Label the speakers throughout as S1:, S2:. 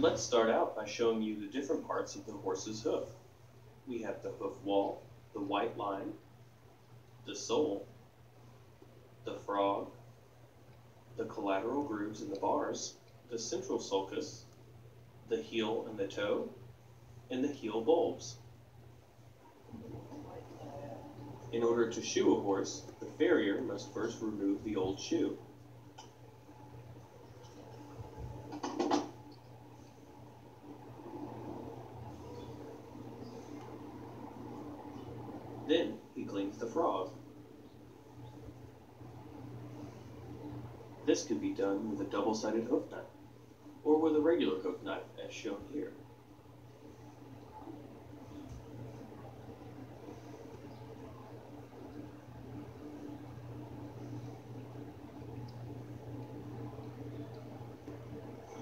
S1: Let's start out by showing you the different parts of the horse's hoof. We have the hoof wall, the white line, the sole, the frog, the collateral grooves and the bars, the central sulcus, the heel and the toe, and the heel bulbs. In order to shoe a horse, the farrier must first remove the old shoe. The frog. This could be done with a double-sided hoof knife, or with a regular hoof knife as shown here.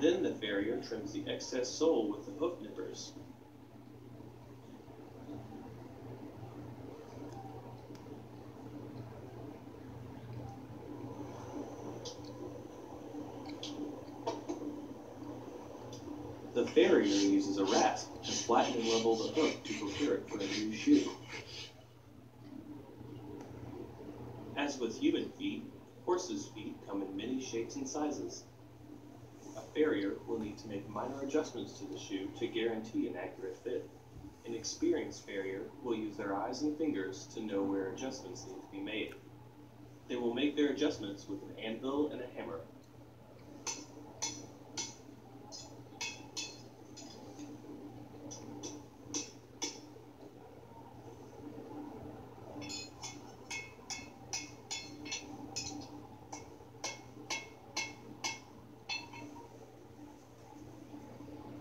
S1: Then the farrier trims the excess sole with the hoof nippers. The farrier uses a rasp to flatten and level the hoof to prepare it for a new shoe. As with human feet, horses' feet come in many shapes and sizes. A farrier will need to make minor adjustments to the shoe to guarantee an accurate fit. An experienced farrier will use their eyes and fingers to know where adjustments need to be made. They will make their adjustments with an anvil and a hammer.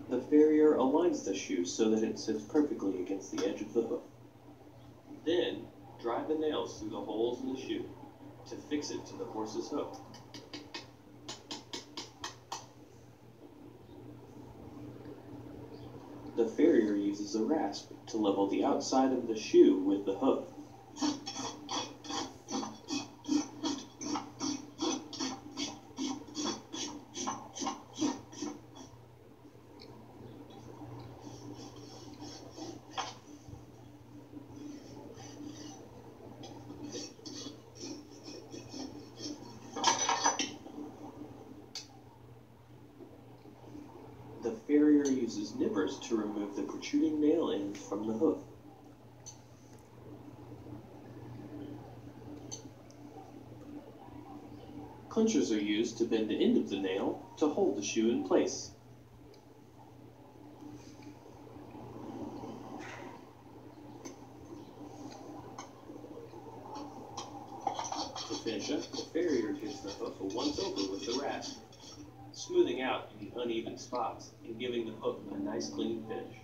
S1: The farrier aligns the shoe so that it sits perfectly against the edge of the hoof. Then, drive the nails through the holes in the shoe to fix it to the horse's hoof. The farrier uses a rasp to level the outside of the shoe with the hoof. The farrier uses nippers to remove the protruding nail end from the hoof. Clinchers are used to bend the end of the nail to hold the shoe in place. To finish up, the farrier gives the hoof a once over with the rasp smoothing out any uneven spots and giving the hook a nice clean finish.